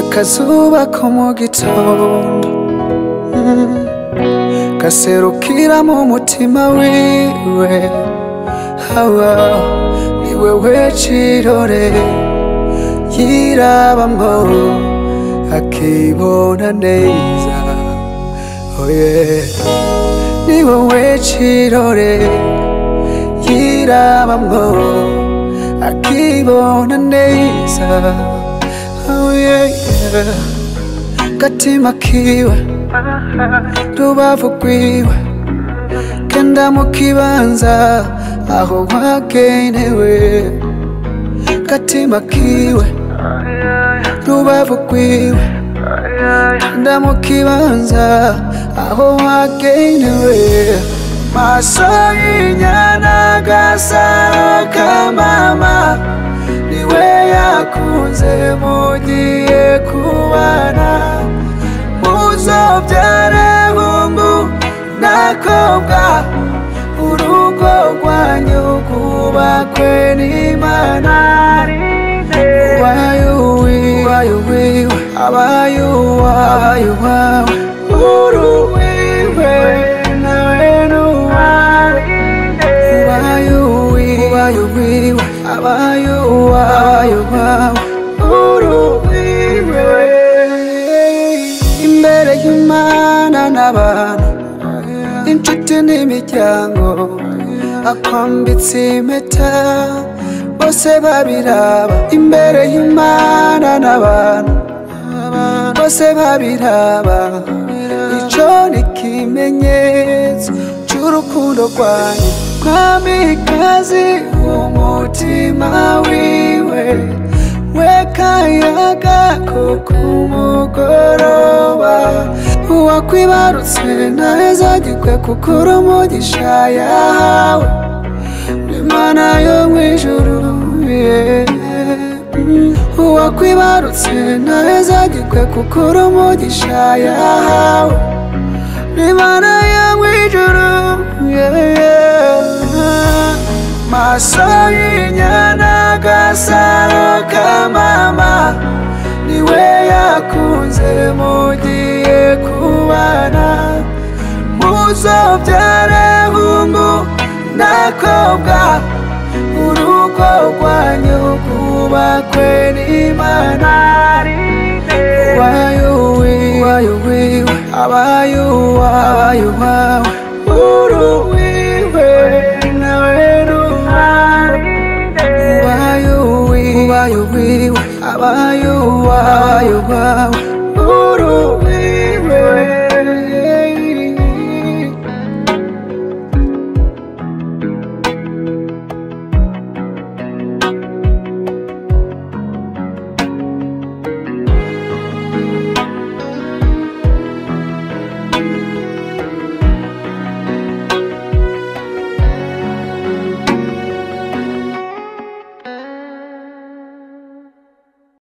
akazuba ko mu gitondo. Gaserukira mu mutima wiwe. Hawa ni wewe cirore yirabamwo akibona neza. Yeah. ni wowe cirore yirabamwo akibona neza. Oh yeah, yeah. gatima kiwe. Rubavu rwiwe kenda mu kibanza aho wagenewe gatima kiwe. Rubavu rwiwe kenda mu kibanza aho wagenewe maso y'inyana gasaro kamama niwe yakunze mugiye kubana muzobyare hungu nakobwa urugo rwanyu rwubakwe n'imana ubaye uwiwe wiwe abaye uwawe ubaye uwiwe imbere y'imana n'abantu. Inshuti n'imiryango. Akwambitse impeta. Bose babiraba. Imbere y'imana n'abantu. Bose babiraba. Ico ni ikimenyetso c'urukundo rwanyu. Mwamikazi umutima wiwe. Wekayaga ko uwakwibarutse ntazagirwe kukura umugisha yahawe n'imana yo mw'ijuru yeah. uwakwibarutse ntazagirwe kukura umugisha yahawe n'imana yo mw'ijuru yeah, yeah. maso y'inyana gasaro kamama ni we yakunze mugiye kubana muzobyare hungu nakobwa urugo rwanyu kubakwe n'imana wayuwi wayuwiwe abayuwa abayuwawe uruwiwe nawe nuwari ubayuwi wayuwiwe abayuwa abayuwawe